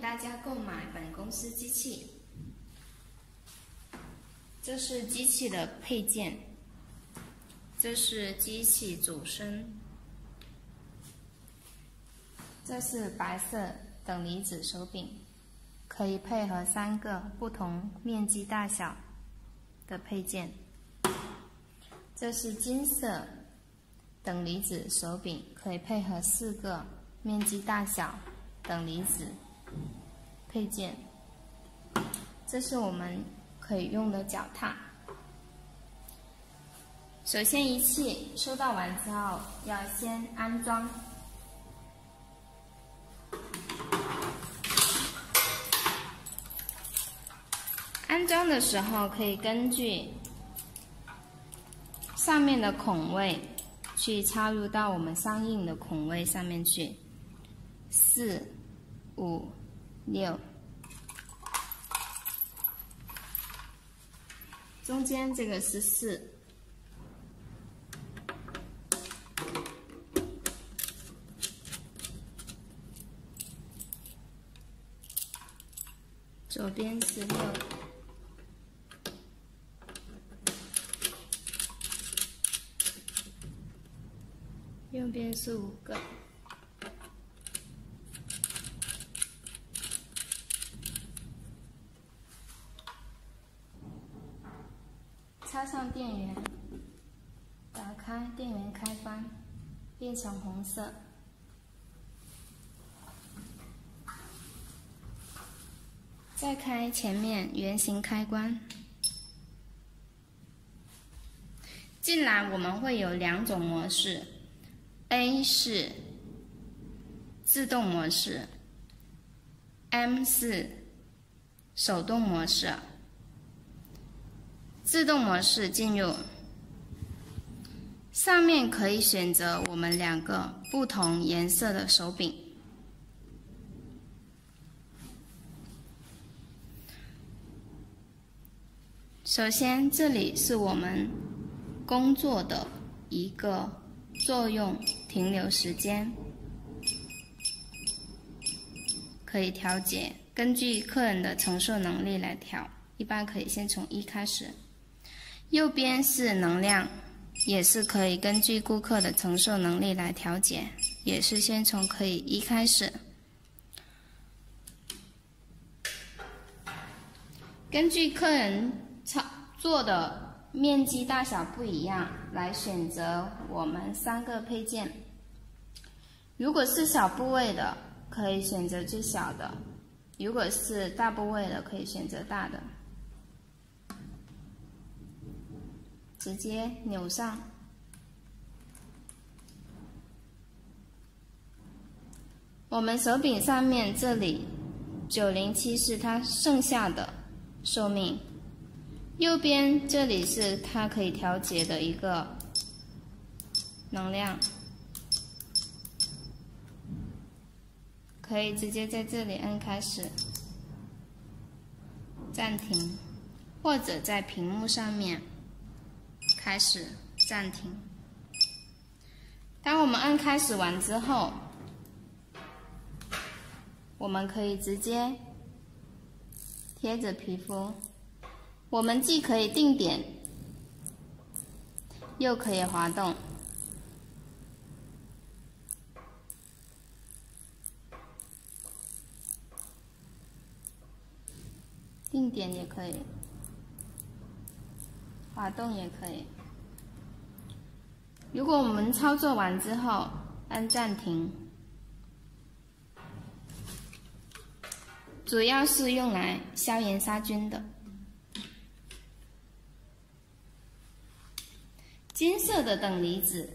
大家购买本公司机器。这是机器的配件，这是机器主身，这是白色等离子手柄，可以配合三个不同面积大小的配件。这是金色等离子手柄，可以配合四个面积大小等离子。配件。这是我们可以用的脚踏。首先，仪器收到完之后，要先安装。安装的时候可以根据。上面的孔位，去插入到我们相应的孔位上面去，四、五、六，中间这个是四，左边是六。右边是五个，插上电源，打开电源开关，变成红色，再开前面圆形开关。进来我们会有两种模式。A 是自动模式，M 是手动模式。自动模式进入，上面可以选择我们两个不同颜色的手柄。首先，这里是我们工作的一个。作用停留时间可以调节，根据客人的承受能力来调。一般可以先从一开始。右边是能量，也是可以根据顾客的承受能力来调节，也是先从可以一开始。根据客人操作的。面积大小不一样，来选择我们三个配件。如果是小部位的，可以选择最小的；如果是大部位的，可以选择大的。直接扭上。我们手柄上面这里九零七是它剩下的寿命。右边这里是它可以调节的一个能量，可以直接在这里按开始、暂停，或者在屏幕上面开始、暂停。当我们按开始完之后，我们可以直接贴着皮肤。我们既可以定点，又可以滑动，定点也可以，滑动也可以。如果我们操作完之后按暂停，主要是用来消炎杀菌的。金色的等离子，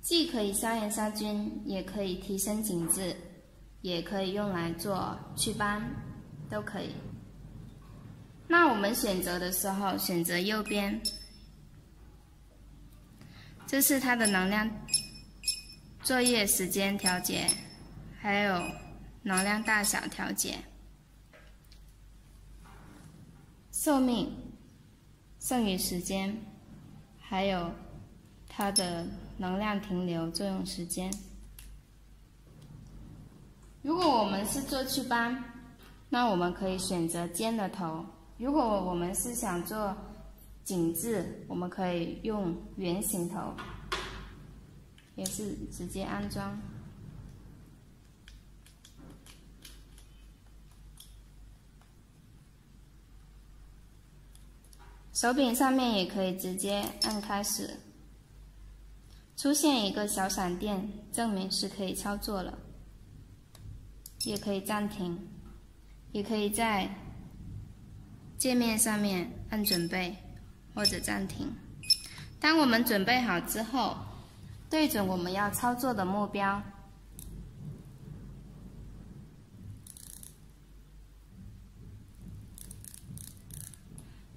既可以消炎杀菌，也可以提升紧致，也可以用来做祛斑，都可以。那我们选择的时候，选择右边，这是它的能量作业时间调节，还有能量大小调节，寿命，剩余时间。还有它的能量停留作用时间。如果我们是做祛斑，那我们可以选择尖的头；如果我们是想做紧致，我们可以用圆形头，也是直接安装。手柄上面也可以直接按开始，出现一个小闪电，证明是可以操作了。也可以暂停，也可以在界面上面按准备或者暂停。当我们准备好之后，对准我们要操作的目标。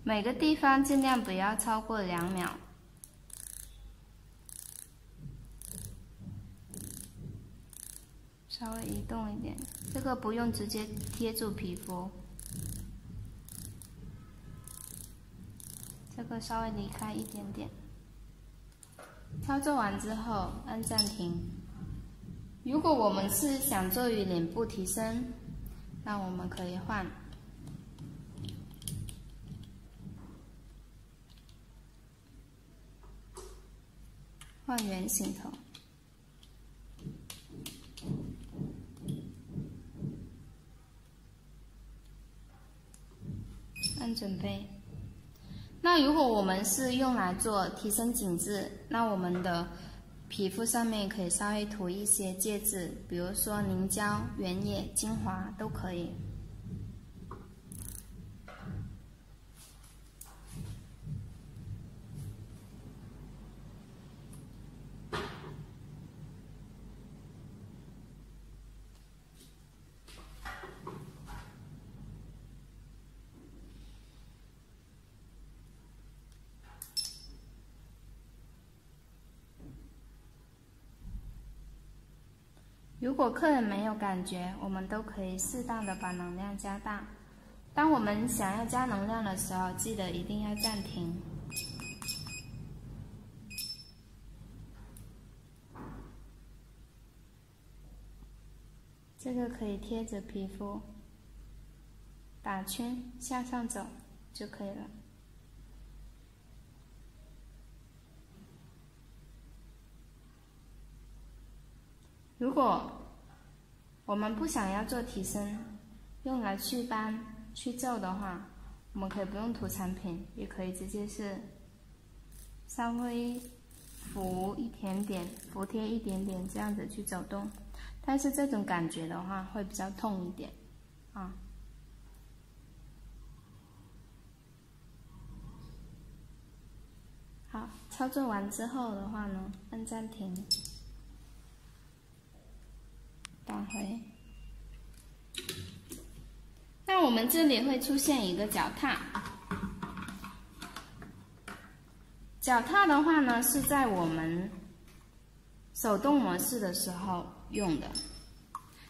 每个地方尽量不要超过两秒，稍微移动一点，这个不用直接贴住皮肤，这个稍微离开一点点。操作完之后按暂停。如果我们是想做于脸部提升，那我们可以换。换圆形头，按准备。那如果我们是用来做提升紧致，那我们的皮肤上面可以稍微涂一些介质，比如说凝胶、原液、精华都可以。如果客人没有感觉，我们都可以适当的把能量加大。当我们想要加能量的时候，记得一定要暂停。这个可以贴着皮肤打圈向上走就可以了。如果我们不想要做提升，用来祛斑、去皱的话，我们可以不用涂产品，也可以直接是稍微服一点点、服贴一点点这样子去走动。但是这种感觉的话，会比较痛一点啊。好，操作完之后的话呢，按暂停。打回，那我们这里会出现一个脚踏。脚踏的话呢，是在我们手动模式的时候用的。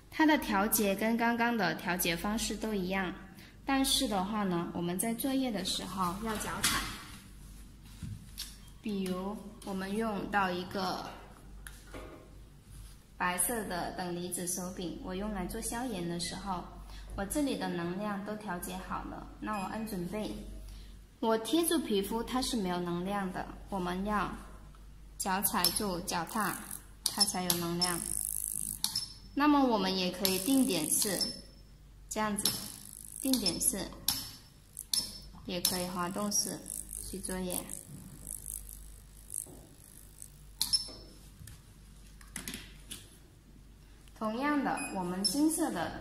它的调节跟刚刚的调节方式都一样，但是的话呢，我们在作业的时候要脚踩。比如我们用到一个。白色的等离子手柄，我用来做消炎的时候，我这里的能量都调节好了。那我按准备，我贴住皮肤，它是没有能量的。我们要脚踩住脚踏，它才有能量。那么我们也可以定点式，这样子，定点式，也可以滑动式去作业。同样的，我们金色的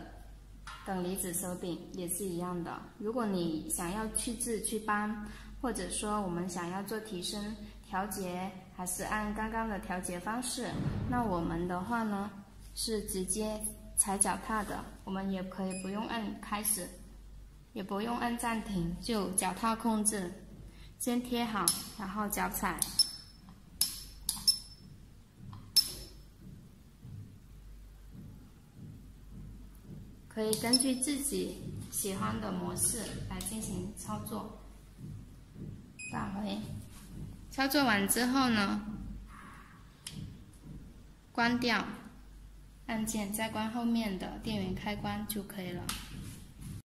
等离子手柄也是一样的。如果你想要去痣、去斑，或者说我们想要做提升、调节，还是按刚刚的调节方式，那我们的话呢是直接踩脚踏的。我们也可以不用按开始，也不用按暂停，就脚踏控制，先贴好，然后脚踩。可以根据自己喜欢的模式来进行操作。返回，操作完之后呢，关掉，按键，再关后面的电源开关就可以了。